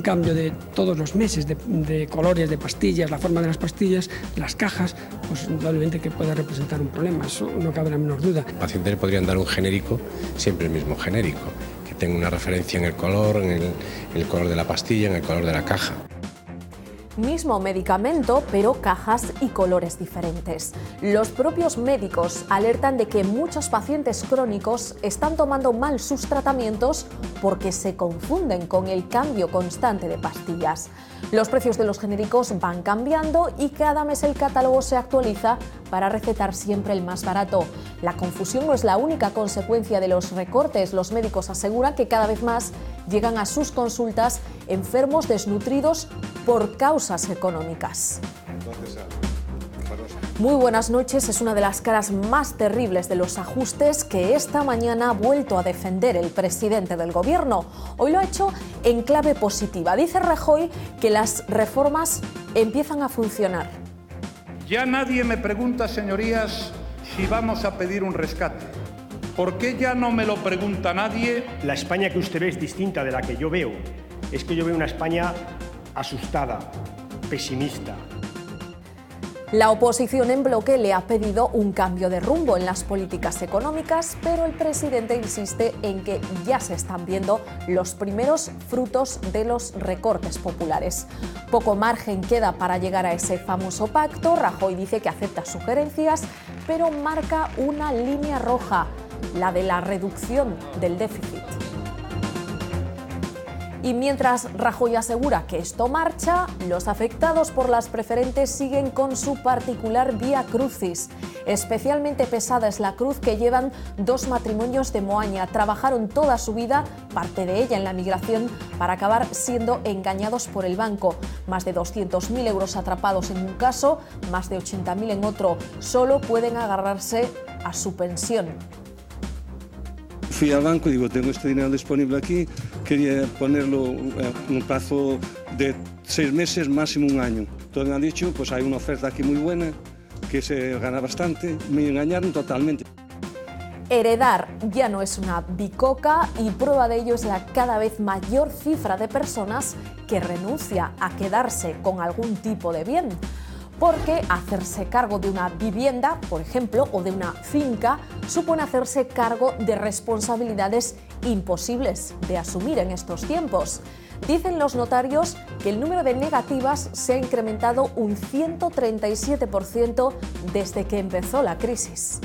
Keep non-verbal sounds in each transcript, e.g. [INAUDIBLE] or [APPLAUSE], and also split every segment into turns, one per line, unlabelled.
un cambio de todos los meses de, colores, de pastillas, la forma de las pastillas, las cajas, pues indudablemente que pueda representar un problema, eso no cabe la menor duda.
Al paciente le podrían dar un genérico, siempre el mismo genérico, que tenga una referencia en el color, en el color de la pastilla, en el color de la caja
mismo medicamento, pero cajas y colores diferentes. Los propios médicos alertan de que muchos pacientes crónicos están tomando mal sus tratamientos porque se confunden con el cambio constante de pastillas. Los precios de los genéricos van cambiando y cada mes el catálogo se actualiza para recetar siempre el más barato. La confusión no es la única consecuencia de los recortes. Los médicos aseguran que cada vez más llegan a sus consultas enfermos desnutridos por causas económicas. Muy buenas noches. Es una de las caras más terribles de los ajustes que esta mañana ha vuelto a defender el presidente del Gobierno. Hoy lo ha hecho en clave positiva. Dice Rajoy que las reformas empiezan a funcionar.
Ya nadie me pregunta, señorías, si vamos a pedir un rescate. ¿Por qué ya no me lo pregunta nadie?
La España que usted ve es distinta de la que yo veo. Es que yo veo una España asustada, pesimista,
la oposición en bloque le ha pedido un cambio de rumbo en las políticas económicas, pero el presidente insiste en que ya se están viendo los primeros frutos de los recortes populares. Poco margen queda para llegar a ese famoso pacto. Rajoy dice que acepta sugerencias, pero marca una línea roja, la de la reducción del déficit. Y mientras Rajoy asegura que esto marcha, los afectados por las preferentes siguen con su particular vía crucis. Especialmente pesada es la cruz que llevan dos matrimonios de Moaña. Trabajaron toda su vida, parte de ella en la migración, para acabar siendo engañados por el banco. Más de 200.000 euros atrapados en un caso, más de 80.000 en otro. Solo pueden agarrarse a su pensión.
Fui al banco y digo, tengo este dinero disponible aquí, quería ponerlo en un plazo de seis meses, máximo un año. Entonces me han dicho, pues hay una oferta aquí muy buena, que se gana bastante, me engañaron totalmente.
Heredar ya no es una bicoca y prueba de ello es la cada vez mayor cifra de personas que renuncia a quedarse con algún tipo de bien porque hacerse cargo de una vivienda, por ejemplo, o de una finca, supone hacerse cargo de responsabilidades imposibles de asumir en estos tiempos. Dicen los notarios que el número de negativas se ha incrementado un 137% desde que empezó la crisis.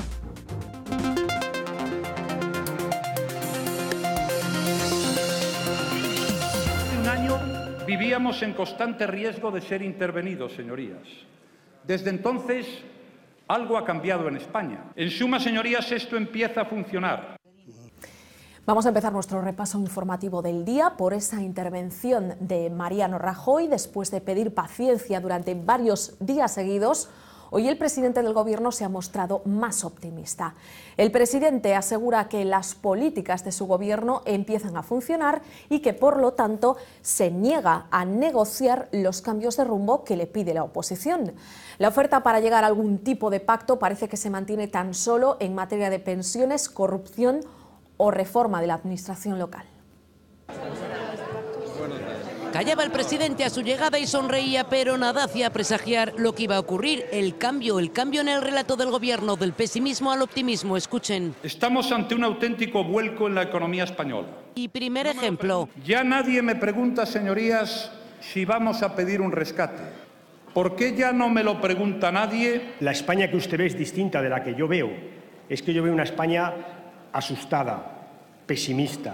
Hace un año vivíamos en constante riesgo de ser intervenidos, señorías. Desde entonces, algo ha cambiado en España. En suma, señorías, esto empieza a funcionar.
Vamos a empezar nuestro repaso informativo del día por esa intervención de Mariano Rajoy después de pedir paciencia durante varios días seguidos. Hoy el presidente del Gobierno se ha mostrado más optimista. El presidente asegura que las políticas de su Gobierno empiezan a funcionar y que, por lo tanto, se niega a negociar los cambios de rumbo que le pide la oposición. La oferta para llegar a algún tipo de pacto parece que se mantiene tan solo en materia de pensiones, corrupción o reforma de la administración local.
Callaba el presidente a su llegada y sonreía, pero nada hacía presagiar lo que iba a ocurrir. El cambio, el cambio en el relato del gobierno, del pesimismo al optimismo. Escuchen.
Estamos ante un auténtico vuelco en la economía española.
Y primer ejemplo.
Ya nadie me pregunta, señorías, si vamos a pedir un rescate. ¿Por qué ya no me lo pregunta nadie?
La España que usted ve es distinta de la que yo veo. Es que yo veo una España asustada, pesimista.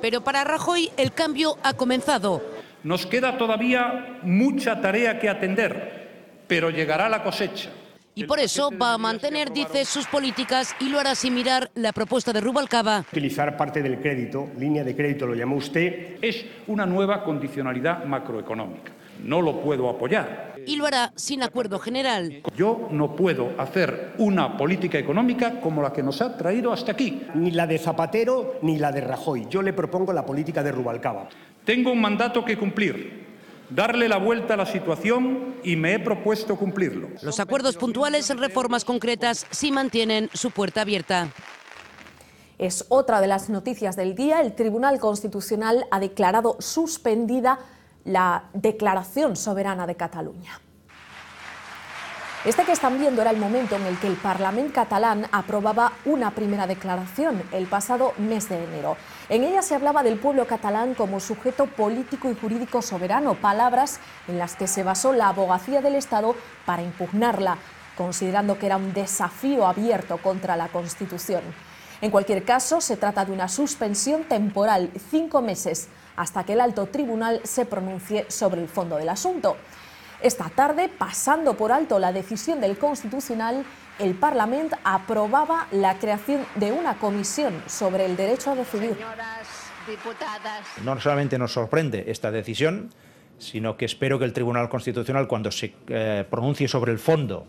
Pero para Rajoy el cambio ha comenzado.
Nos queda todavía mucha tarea que atender, pero llegará la cosecha.
Y por eso va a mantener, dice, sus políticas y lo hará sin mirar la propuesta de Rubalcaba.
Utilizar parte del crédito, línea de crédito lo llamó usted.
Es una nueva condicionalidad macroeconómica. No lo puedo apoyar.
Y lo hará sin acuerdo general.
Yo no puedo hacer una política económica como la que nos ha traído hasta aquí.
Ni la de Zapatero ni la de Rajoy. Yo le propongo la política de Rubalcaba.
Tengo un mandato que cumplir, darle la vuelta a la situación y me he propuesto cumplirlo.
Los acuerdos puntuales en reformas concretas sí mantienen su puerta abierta.
Es otra de las noticias del día. El Tribunal Constitucional ha declarado suspendida la Declaración Soberana de Cataluña. Este que están viendo era el momento en el que el Parlamento catalán aprobaba una primera declaración el pasado mes de enero. En ella se hablaba del pueblo catalán como sujeto político y jurídico soberano, palabras en las que se basó la abogacía del Estado para impugnarla, considerando que era un desafío abierto contra la Constitución. En cualquier caso, se trata de una suspensión temporal, cinco meses, hasta que el alto tribunal se pronuncie sobre el fondo del asunto. Esta tarde, pasando por alto la decisión del Constitucional, el Parlamento aprobaba la creación de una comisión sobre el derecho a decidir.
No solamente nos sorprende esta decisión, sino que espero que el Tribunal Constitucional, cuando se eh, pronuncie sobre el fondo,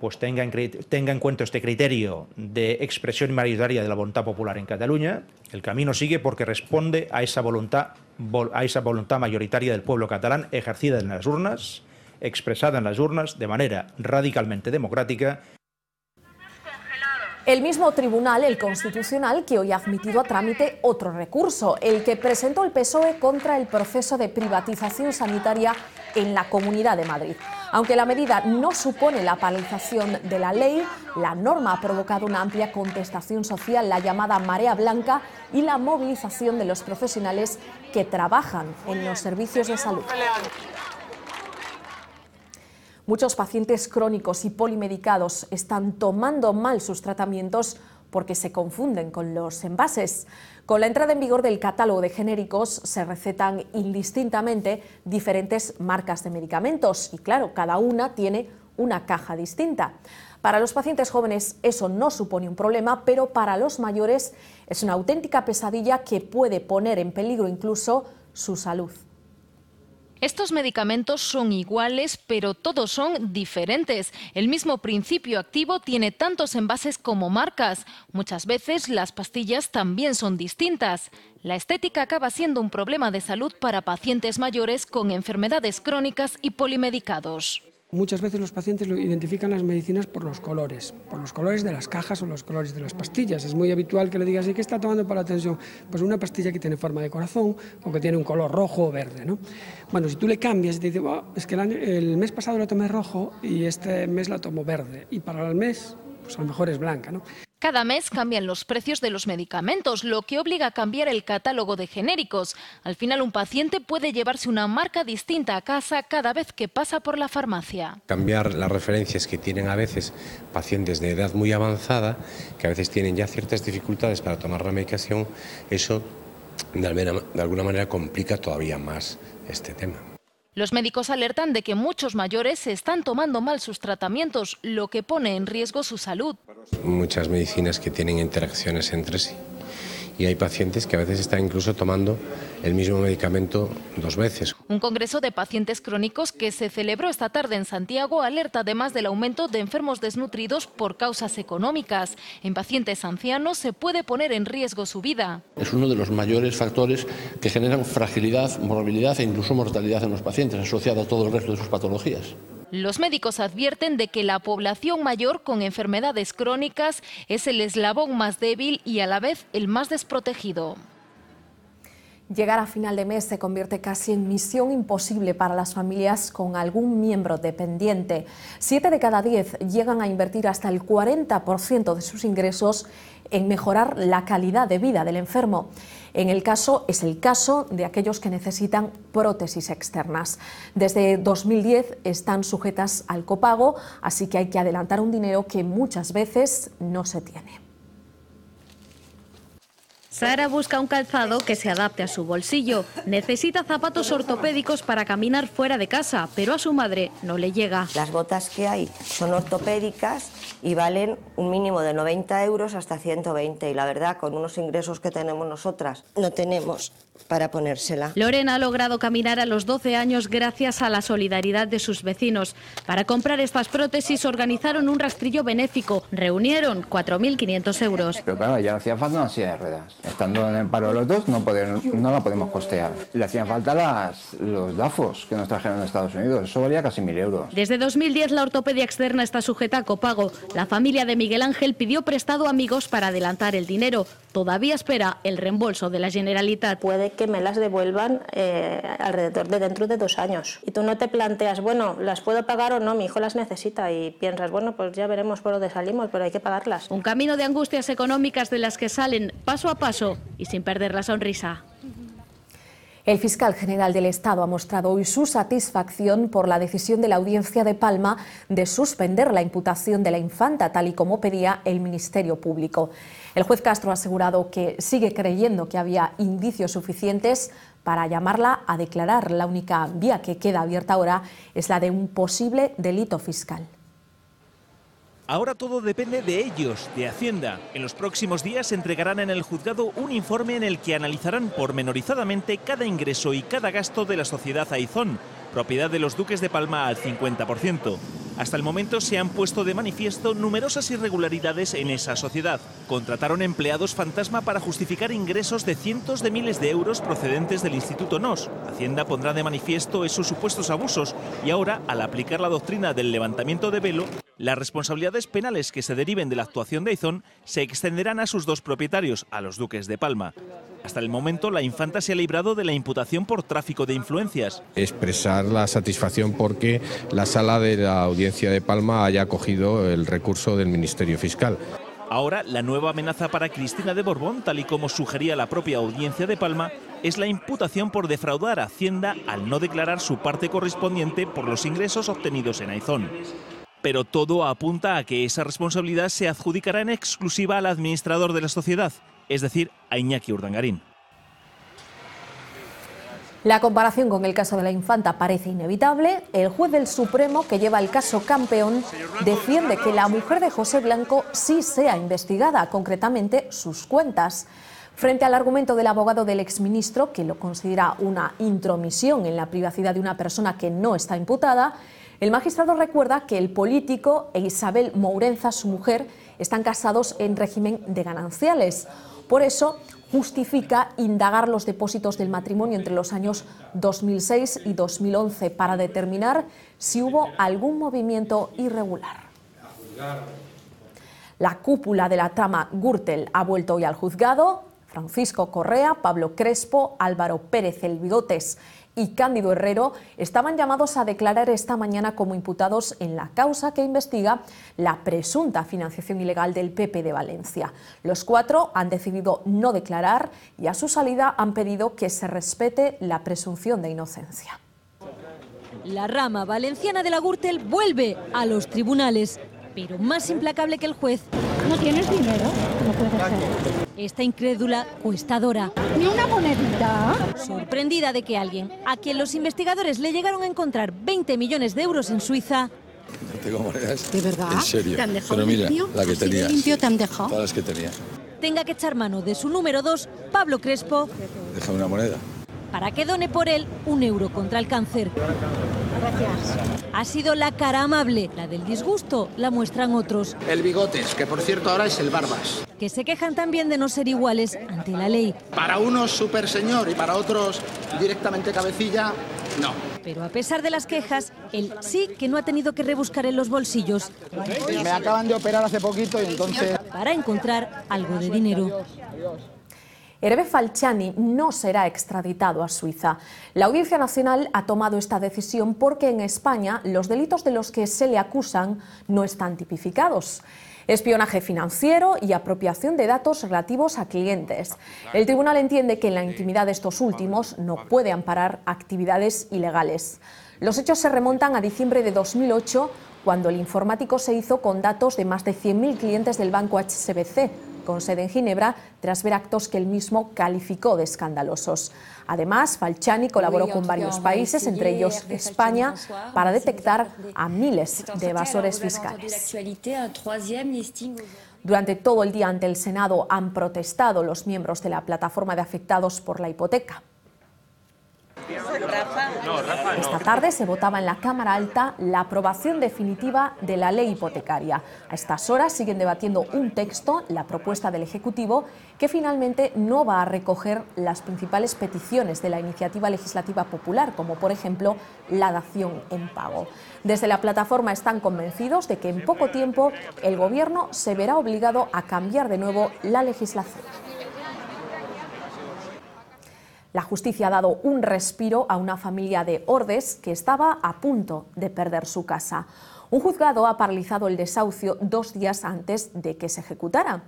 pues tenga en, tenga en cuenta este criterio de expresión mayoritaria de la voluntad popular en Cataluña. El camino sigue porque responde a esa voluntad, a esa voluntad mayoritaria del pueblo catalán ejercida en las urnas expresada en las urnas de manera radicalmente democrática.
El mismo tribunal, el Constitucional, que hoy ha admitido a trámite otro recurso, el que presentó el PSOE contra el proceso de privatización sanitaria en la Comunidad de Madrid. Aunque la medida no supone la paralización de la ley, la norma ha provocado una amplia contestación social, la llamada marea blanca y la movilización de los profesionales que trabajan en los servicios de salud. Muchos pacientes crónicos y polimedicados están tomando mal sus tratamientos porque se confunden con los envases. Con la entrada en vigor del catálogo de genéricos se recetan indistintamente diferentes marcas de medicamentos y claro, cada una tiene una caja distinta. Para los pacientes jóvenes eso no supone un problema, pero para los mayores es una auténtica pesadilla que puede poner en peligro incluso su salud.
Estos medicamentos son iguales, pero todos son diferentes. El mismo principio activo tiene tantos envases como marcas. Muchas veces las pastillas también son distintas. La estética acaba siendo un problema de salud para pacientes mayores con enfermedades crónicas y polimedicados.
Muchas veces los pacientes identifican las medicinas por los colores, por los colores de las cajas o los colores de las pastillas. Es muy habitual que le digas, ¿y qué está tomando para la tensión? Pues una pastilla que tiene forma de corazón o que tiene un color rojo o verde. ¿no? Bueno, si tú le cambias y te dices, es que el, el, mes pasado lo tomé rojo y este mes la tomo verde, y para el mes, pues a lo mejor es blanca. ¿no?
Cada mes cambian los precios de los medicamentos, lo que obliga a cambiar el catálogo de genéricos. Al final, un paciente puede llevarse una marca distinta a casa cada vez que pasa por la farmacia.
Cambiar las referencias que tienen a veces pacientes de edad muy avanzada, que a veces tienen ya ciertas dificultades para tomar la medicación, eso de alguna manera complica todavía más este tema.
Los médicos alertan de que muchos mayores están tomando mal sus tratamientos, lo que pone en riesgo su salud.
Muchas medicinas que tienen interacciones entre sí y hay pacientes que a veces están incluso tomando el mismo medicamento dos veces.
Un congreso de pacientes crónicos que se celebró esta tarde en Santiago alerta además del aumento de enfermos desnutridos por causas económicas. En pacientes ancianos se puede poner en riesgo su vida.
Es uno de los mayores factores que generan fragilidad, morbilidad e incluso mortalidad en los pacientes asociado a todo el resto de sus patologías.
Los médicos advierten de que la población mayor con enfermedades crónicas es el eslabón más débil y a la vez el más desprotegido.
Llegar a final de mes se convierte casi en misión imposible para las familias con algún miembro dependiente. Siete de cada diez llegan a invertir hasta el 40% de sus ingresos en mejorar la calidad de vida del enfermo. En el caso es el caso de aquellos que necesitan prótesis externas. Desde 2010 están sujetas al copago, así que hay que adelantar un dinero que muchas veces no se tiene.
Sara busca un calzado que se adapte a su bolsillo. Necesita zapatos ortopédicos para caminar fuera de casa, pero a su madre no le llega.
Las botas que hay son ortopédicas y valen un mínimo de 90 euros hasta 120 y la verdad con unos ingresos que tenemos nosotras no tenemos para ponérsela.
Lorena ha logrado caminar a los 12 años gracias a la solidaridad de sus vecinos. Para comprar estas prótesis organizaron un rastrillo benéfico. Reunieron 4.500 euros.
Pero claro, ya hacía falta una silla de ruedas. Estando en el paro los dos, no, no la podemos costear. Le hacían falta las, los DAFOS que nos trajeron de Estados Unidos. Eso valía casi 1.000 euros.
Desde 2010 la ortopedia externa está sujeta a copago. La familia de Miguel Ángel pidió prestado a amigos para adelantar el dinero. Todavía espera el reembolso de la Generalitat.
Puede que me las devuelvan eh, alrededor de dentro de dos años. Y tú no te planteas, bueno, ¿las puedo pagar o no? Mi hijo las necesita y piensas, bueno, pues ya veremos por dónde salimos, pero hay que pagarlas.
Un camino de angustias económicas de las que salen paso a paso y sin perder la sonrisa.
El fiscal general del Estado ha mostrado hoy su satisfacción por la decisión de la Audiencia de Palma de suspender la imputación de la infanta, tal y como pedía el Ministerio Público. El juez Castro ha asegurado que sigue creyendo que había indicios suficientes para llamarla a declarar. La única vía que queda abierta ahora es la de un posible delito fiscal.
Ahora todo depende de ellos, de Hacienda. En los próximos días entregarán en el juzgado un informe en el que analizarán pormenorizadamente cada ingreso y cada gasto de la sociedad Aizón, propiedad de los duques de Palma al 50%. Hasta el momento se han puesto de manifiesto numerosas irregularidades en esa sociedad. Contrataron empleados fantasma para justificar ingresos de cientos de miles de euros procedentes del Instituto NOS. Hacienda pondrá de manifiesto esos supuestos abusos y ahora, al aplicar la doctrina del levantamiento de velo, las responsabilidades penales que se deriven de la actuación de Aizón se extenderán a sus dos propietarios, a los duques de Palma. Hasta el momento, la infanta se ha librado de la imputación por tráfico de influencias.
Expresar la satisfacción porque la sala de la audiencia de Palma haya acogido el recurso del Ministerio Fiscal.
Ahora, la nueva amenaza para Cristina de Borbón, tal y como sugería la propia audiencia de Palma, es la imputación por defraudar a Hacienda al no declarar su parte correspondiente por los ingresos obtenidos en Aizón. Pero todo apunta a que esa responsabilidad se adjudicará en exclusiva al administrador de la sociedad, es decir, a Iñaki Urdangarín.
La comparación con el caso de la infanta parece inevitable. El juez del Supremo, que lleva el caso campeón, defiende que la mujer de José Blanco sí sea investigada, concretamente sus cuentas. Frente al argumento del abogado del exministro, que lo considera una intromisión en la privacidad de una persona que no está imputada, el magistrado recuerda que el político e Isabel Mourenza, su mujer, están casados en régimen de gananciales. Por eso justifica indagar los depósitos del matrimonio entre los años 2006 y 2011 para determinar si hubo algún movimiento irregular. La cúpula de la trama Gürtel ha vuelto hoy al juzgado. Francisco Correa, Pablo Crespo, Álvaro Pérez El Bigotes y Cándido Herrero estaban llamados a declarar esta mañana como imputados en la causa que investiga la presunta financiación ilegal del PP de Valencia. Los cuatro han decidido no declarar y a su salida han pedido que se respete la presunción de inocencia.
La rama valenciana de la Gürtel vuelve a los tribunales, pero más implacable que el juez.
¿No tienes dinero? No puede ser.
Esta incrédula cuestadora.
Ni una monedita.
Sorprendida de que alguien, a quien los investigadores le llegaron a encontrar 20 millones de euros en Suiza,
No tengo monedas.
¿De verdad?
En serio.
¿Te han dejado
Pero mira,
limpio?
la que
¿Así de
tenía.
limpio te han dejado?
Todas las que tenía.
tenga que echar mano de su número 2, Pablo Crespo,
Déjame una moneda.
Para que done por él un euro contra el cáncer. Ha sido la cara amable, la del disgusto la muestran otros,
El Bigotes, que por cierto ahora es el Barbas.
que se quejan también de no ser iguales ante la ley.
Para unos super señor y para otros directamente cabecilla, no.
Pero a pesar de las quejas, él sí que no ha tenido que rebuscar en los bolsillos
Me acaban de operar hace poquito y entonces...
para encontrar algo de dinero.
Hervé Falciani no será extraditado a Suiza. La Audiencia Nacional ha tomado esta decisión porque en España los delitos de los que se le acusan no están tipificados. Espionaje financiero y apropiación de datos relativos a clientes. El tribunal entiende que en la intimidad de estos últimos no puede amparar actividades ilegales. Los hechos se remontan a diciembre de 2008, cuando el informático se hizo con datos de más de 100.000 clientes del banco HSBC, con sede en Ginebra, tras ver actos que él mismo calificó de escandalosos. Además, Falciani colaboró con varios países, entre ellos España, para detectar a miles de evasores fiscales. Durante todo el día ante el Senado han protestado los miembros de la plataforma de afectados por la hipoteca. Esta tarde se votaba en la Cámara Alta la aprobación definitiva de la ley hipotecaria. A estas horas siguen debatiendo un texto, la propuesta del Ejecutivo, que finalmente no va a recoger las principales peticiones de la iniciativa legislativa popular, como por ejemplo la dación en pago. Desde la plataforma están convencidos de que en poco tiempo el Gobierno se verá obligado a cambiar de nuevo la legislación. La justicia ha dado un respiro a una familia de Ordes que estaba a punto de perder su casa. Un juzgado ha paralizado el desahucio dos días antes de que se ejecutara.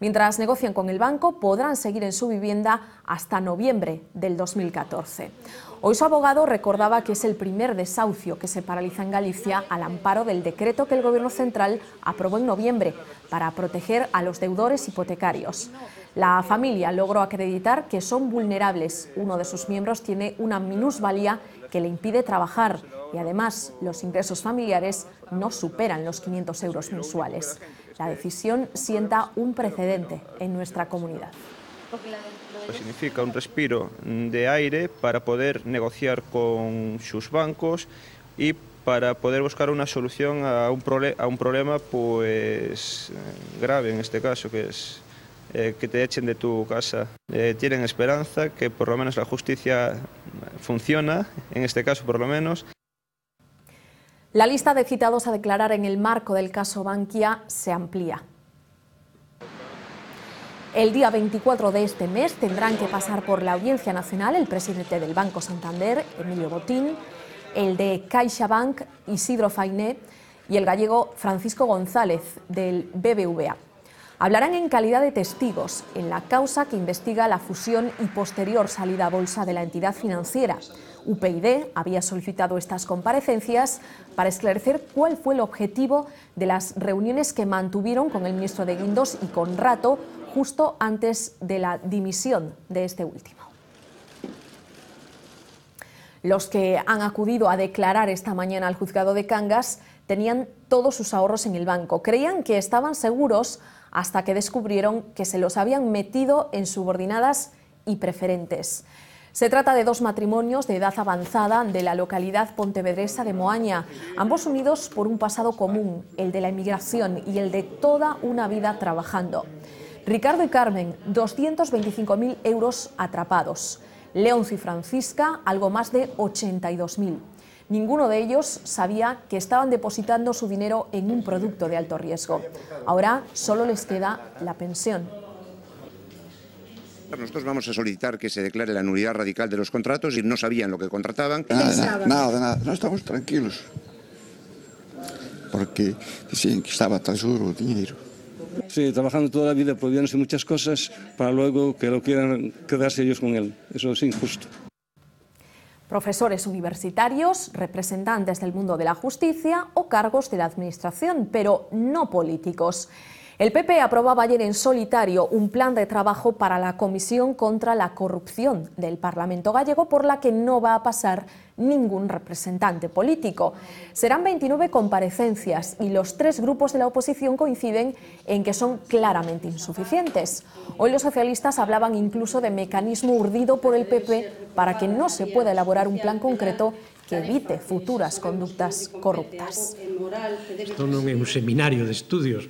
Mientras negocian con el banco, podrán seguir en su vivienda hasta noviembre del 2014. Hoy su abogado recordaba que es el primer desahucio que se paraliza en Galicia al amparo del decreto que el Gobierno central aprobó en noviembre para proteger a los deudores hipotecarios. La familia logró acreditar que son vulnerables. Uno de sus miembros tiene una minusvalía que le impide trabajar y además los ingresos familiares no superan los 500 euros mensuales. La decisión sienta un precedente en nuestra comunidad.
Pues significa un respiro de aire para poder negociar con sus bancos y para poder buscar una solución a un, a un problema pues grave en este caso, que es eh, que te echen de tu casa. Eh, tienen esperanza que por lo menos la justicia funciona, en este caso por lo menos,
la lista de citados a declarar en el marco del caso Bankia se amplía. El día 24 de este mes tendrán que pasar por la Audiencia Nacional el presidente del Banco Santander, Emilio Botín, el de CaixaBank, Isidro Fainé, y el gallego Francisco González, del BBVA. Hablarán en calidad de testigos en la causa que investiga la fusión y posterior salida a bolsa de la entidad financiera, UPyD había solicitado estas comparecencias para esclarecer cuál fue el objetivo de las reuniones que mantuvieron con el ministro de Guindos y con Rato justo antes de la dimisión de este último. Los que han acudido a declarar esta mañana al juzgado de Cangas tenían todos sus ahorros en el banco. Creían que estaban seguros hasta que descubrieron que se los habían metido en subordinadas y preferentes. Se trata de dos matrimonios de edad avanzada de la localidad pontevedresa de Moaña, ambos unidos por un pasado común, el de la emigración y el de toda una vida trabajando. Ricardo y Carmen, 225.000 euros atrapados. Leoncio y Francisca, algo más de 82.000. Ninguno de ellos sabía que estaban depositando su dinero en un producto de alto riesgo. Ahora solo les queda la pensión.
Nosotros vamos a solicitar que se declare la nulidad radical de los contratos y no sabían lo que contrataban.
Nada, nada, nada, no estamos tranquilos. Porque decían que estaba tan seguro el dinero.
Sí, trabajando toda la vida, prohibiéndose muchas cosas para luego que lo quieran quedarse ellos con él. Eso es injusto.
Profesores universitarios, representantes del mundo de la justicia o cargos de la administración, pero no políticos. El PP aprobaba ayer en solitario un plan de trabajo para la Comisión contra la Corrupción del Parlamento gallego por la que no va a pasar ningún representante político. Serán 29 comparecencias y los tres grupos de la oposición coinciden en que son claramente insuficientes. Hoy los socialistas hablaban incluso de mecanismo urdido por el PP para que no se pueda elaborar un plan concreto que evite futuras conductas corruptas.
Isto non é un seminario de estudios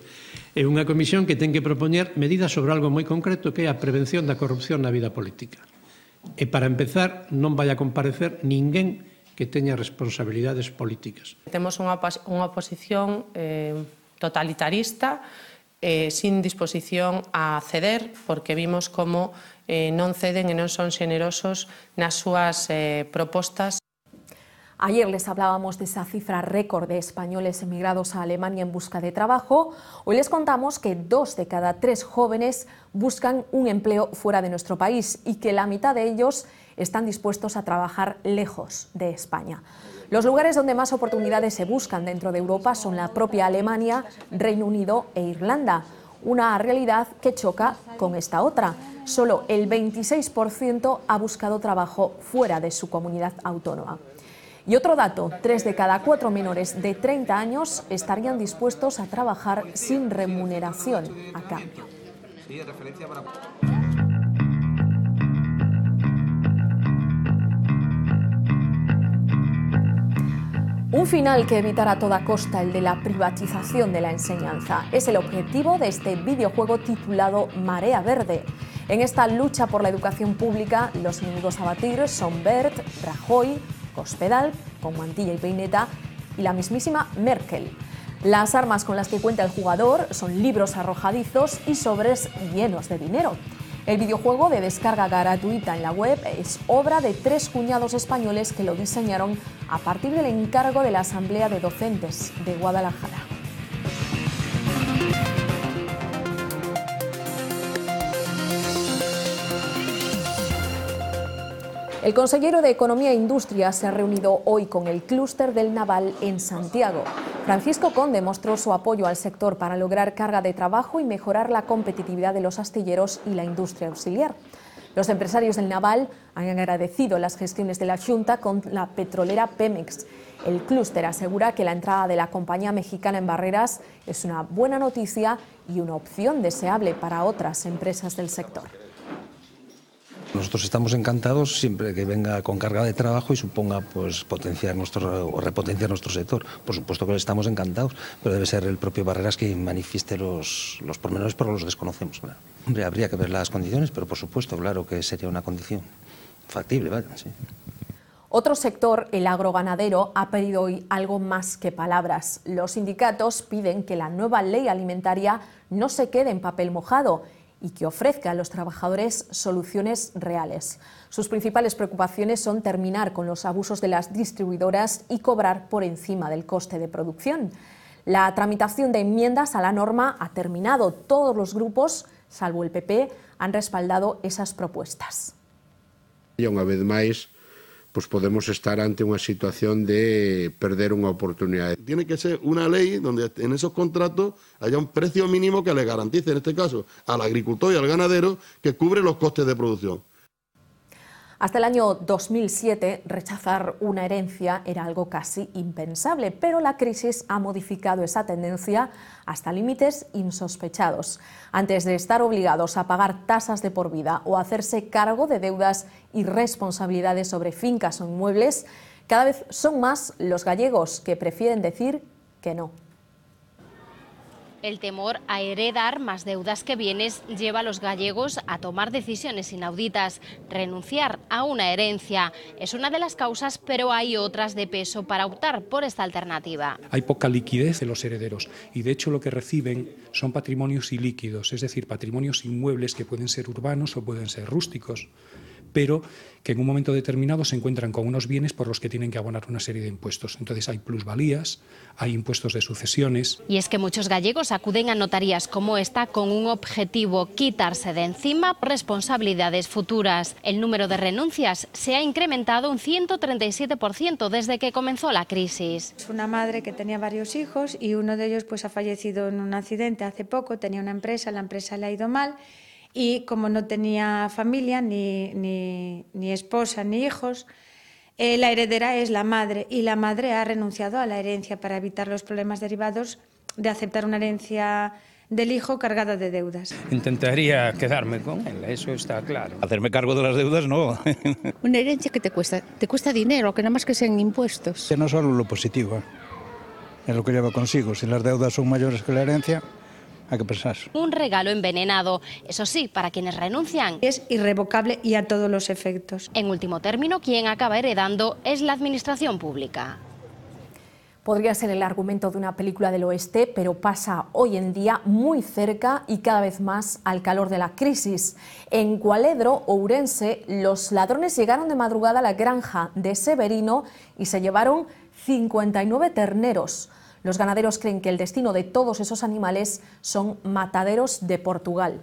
É unha comisión que ten que propoñer medidas sobre algo moi concreto que é a prevención da corrupción na vida política. E para empezar, non vai a comparecer ninguén que teña responsabilidades políticas.
Temos unha, unha oposición eh, totalitarista eh, sin disposición a ceder, porque vimos como eh, non ceden e non son xenerosos nas súas eh, propostas.
Ayer les hablábamos de esa cifra récord de españoles emigrados a Alemania en busca de trabajo. Hoy les contamos que dos de cada tres jóvenes buscan un empleo fuera de nuestro país y que la mitad de ellos están dispuestos a trabajar lejos de España. Los lugares donde más oportunidades se buscan dentro de Europa son la propia Alemania, Reino Unido e Irlanda. Una realidad que choca con esta otra. Solo el 26% ha buscado trabajo fuera de su comunidad autónoma. Y otro dato, tres de cada cuatro menores de 30 años estarían dispuestos a trabajar sin remuneración a cambio. Un final que evitará a toda costa el de la privatización de la enseñanza es el objetivo de este videojuego titulado Marea Verde. En esta lucha por la educación pública, los enemigos a batir son Bert, Rajoy, Cospedal, con mantilla y peineta, y la mismísima Merkel. Las armas con las que cuenta el jugador son libros arrojadizos y sobres llenos de dinero. El videojuego de descarga gratuita en la web es obra de tres cuñados españoles que lo diseñaron a partir del encargo de la Asamblea de Docentes de Guadalajara. El consejero de Economía e Industria se ha reunido hoy con el clúster del Naval en Santiago. Francisco Conde mostró su apoyo al sector para lograr carga de trabajo y mejorar la competitividad de los astilleros y la industria auxiliar. Los empresarios del Naval han agradecido las gestiones de la Junta con la petrolera Pemex. El clúster asegura que la entrada de la compañía mexicana en Barreras es una buena noticia y una opción deseable para otras empresas del sector.
Nosotros estamos encantados siempre que venga con carga de trabajo y suponga pues potenciar nuestro o repotenciar nuestro sector. Por supuesto que estamos encantados, pero debe ser el propio Barreras quien manifieste los, los pormenores, pero los desconocemos. Hombre, habría que ver las condiciones, pero por supuesto, claro que sería una condición factible, sí.
Otro sector, el agroganadero, ha pedido hoy algo más que palabras. Los sindicatos piden que la nueva ley alimentaria no se quede en papel mojado y que ofrezca a los trabajadores soluciones reales. Sus principales preocupaciones son terminar con los abusos de las distribuidoras y cobrar por encima del coste de producción. La tramitación de enmiendas a la norma ha terminado. Todos los grupos, salvo el PP, han respaldado esas propuestas.
E unha vez máis, pues podemos estar ante unha situación de perder unha oportunidade.
Tiene que ser una ley donde en esos contratos haya un precio mínimo que le garantice, en este caso, al agricultor y al ganadero, que cubre los costes de producción.
Hasta el año 2007, rechazar una herencia era algo casi impensable, pero la crisis ha modificado esa tendencia hasta límites insospechados. Antes de estar obligados a pagar tasas de por vida o hacerse cargo de deudas y responsabilidades sobre fincas o inmuebles, cada vez son más los gallegos que prefieren decir que no.
El temor a heredar más deudas que bienes lleva a los gallegos a tomar decisiones inauditas. Renunciar a una herencia es una de las causas, pero hay otras de peso para optar por esta alternativa.
Hay poca liquidez de los herederos y de hecho lo que reciben son patrimonios ilíquidos, es decir, patrimonios inmuebles que pueden ser urbanos o pueden ser rústicos pero que en un momento determinado se encuentran con unos bienes por los que tienen que abonar una serie de impuestos. Entonces hay plusvalías, hay impuestos de sucesiones.
Y es que muchos gallegos acuden a notarías como esta con un objetivo, quitarse de encima responsabilidades futuras. El número de renuncias se ha incrementado un 137% desde que comenzó la crisis.
Es una madre que tenía varios hijos y uno de ellos pues ha fallecido en un accidente hace poco, tenía una empresa, la empresa le ha ido mal y como no tenía familia, ni, ni, ni esposa, ni hijos, eh, la heredera es la madre y la madre ha renunciado a la herencia para evitar los problemas derivados de aceptar una herencia del hijo cargada de deudas.
Intentaría quedarme con él, eso está claro.
Hacerme cargo de las deudas no. [LAUGHS]
Una herencia que te cuesta, te cuesta dinero, que nada más que sean impuestos.
Que no solo lo positivo, es lo que lleva consigo. Si las deudas son mayores que la herencia, hay que pensar.
Un regalo envenenado, eso sí, para quienes renuncian.
Es irrevocable y a todos los efectos.
En último término, quien acaba heredando es la administración pública.
Podría ser el argumento de una película del oeste, pero pasa hoy en día muy cerca y cada vez más al calor de la crisis. En Cualedro, Ourense, los ladrones llegaron de madrugada a la granja de Severino y se llevaron 59 terneros. Los ganaderos creen que el destino de todos esos animales son mataderos de Portugal.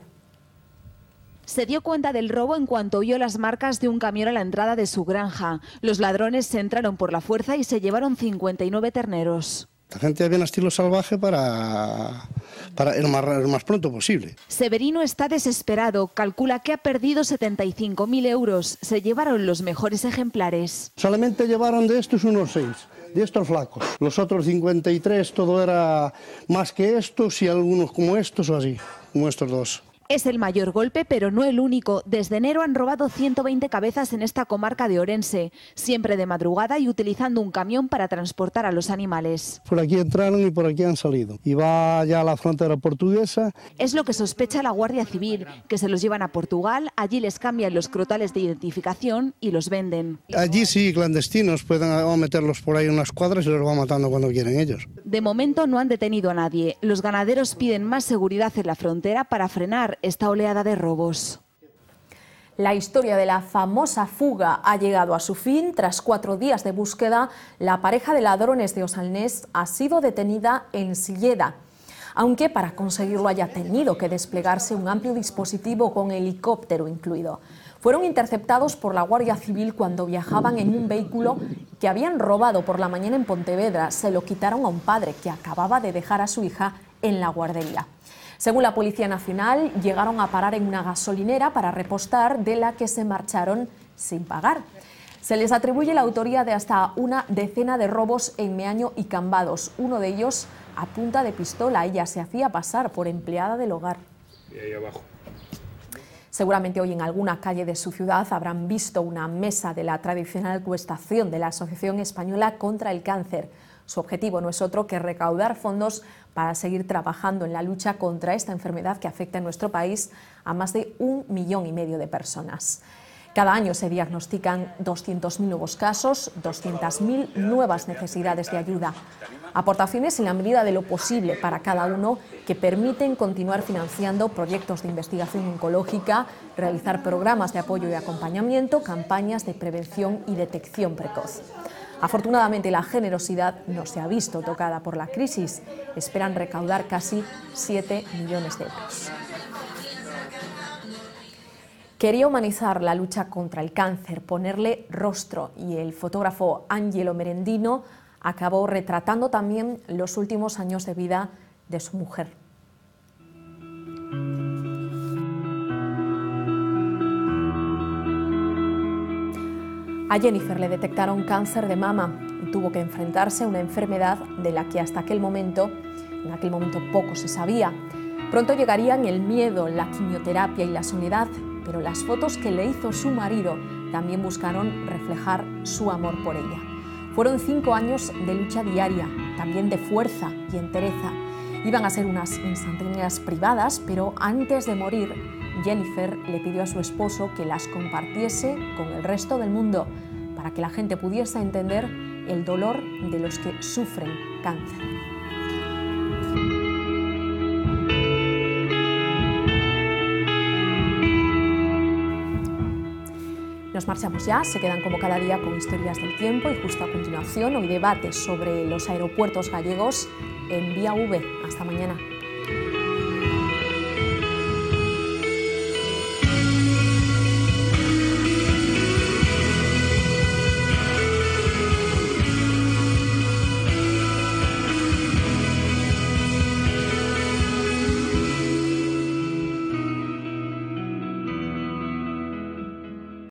Se dio cuenta del robo en cuanto vio las marcas de un camión a la entrada de su granja. Los ladrones se entraron por la fuerza y se llevaron 59 terneros.
La gente viene a estilo salvaje para, para ir más, lo más pronto posible.
Severino está desesperado. Calcula que ha perdido 75.000 euros. Se llevaron los mejores ejemplares.
Solamente llevaron de estos unos seis de estos flacos. Los otros 53 todo era más que estos y algunos como estos o así, como estos dos.
Es el mayor golpe, pero no el único. Desde enero han robado 120 cabezas en esta comarca de Orense, siempre de madrugada y utilizando un camión para transportar a los animales.
Por aquí entraron y por aquí han salido. Y va ya a la frontera portuguesa.
Es lo que sospecha la Guardia Civil, que se los llevan a Portugal, allí les cambian los crotales de identificación y los venden.
Allí sí, clandestinos, pueden meterlos por ahí en unas cuadras y los van matando cuando quieren ellos.
De momento no han detenido a nadie. Los ganaderos piden más seguridad en la frontera para frenar esta oleada de robos.
La historia de la famosa fuga ha llegado a su fin. Tras cuatro días de búsqueda, la pareja de ladrones de Osalnés ha sido detenida en Silleda. Aunque para conseguirlo haya tenido que desplegarse un amplio dispositivo con helicóptero incluido. Fueron interceptados por la Guardia Civil cuando viajaban en un vehículo que habían robado por la mañana en Pontevedra. Se lo quitaron a un padre que acababa de dejar a su hija en la guardería. Según la Policía Nacional, llegaron a parar en una gasolinera para repostar de la que se marcharon sin pagar. Se les atribuye la autoría de hasta una decena de robos en Meaño y Cambados, uno de ellos a punta de pistola. Ella se hacía pasar por empleada del hogar.
Y ahí abajo.
Seguramente hoy en alguna calle de su ciudad habrán visto una mesa de la tradicional cuestación de la Asociación Española contra el Cáncer. Su objetivo no es otro que recaudar fondos para seguir trabajando en la lucha contra esta enfermedad que afecta en nuestro país a más de un millón y medio de personas. Cada año se diagnostican 200.000 nuevos casos, 200.000 nuevas necesidades de ayuda. Aportaciones en la medida de lo posible para cada uno que permiten continuar financiando proyectos de investigación oncológica, realizar programas de apoyo y acompañamiento, campañas de prevención y detección precoz. Afortunadamente la generosidad no se ha visto tocada por la crisis. Esperan recaudar casi 7 millones de euros. Quería humanizar la lucha contra el cáncer, ponerle rostro y el fotógrafo Angelo Merendino acabó retratando también los últimos años de vida de su mujer. A Jennifer le detectaron cáncer de mama y tuvo que enfrentarse a una enfermedad de la que hasta aquel momento, en aquel momento poco se sabía. Pronto llegarían el miedo, la quimioterapia y la soledad, pero las fotos que le hizo su marido también buscaron reflejar su amor por ella. Fueron cinco años de lucha diaria, también de fuerza y entereza. Iban a ser unas instantáneas privadas, pero antes de morir, Jennifer le pidió a su esposo que las compartiese con el resto del mundo para que la gente pudiese entender el dolor de los que sufren cáncer. Nos marchamos ya, se quedan como cada día con historias del tiempo y justo a continuación hoy debate sobre los aeropuertos gallegos en Vía V. Hasta mañana.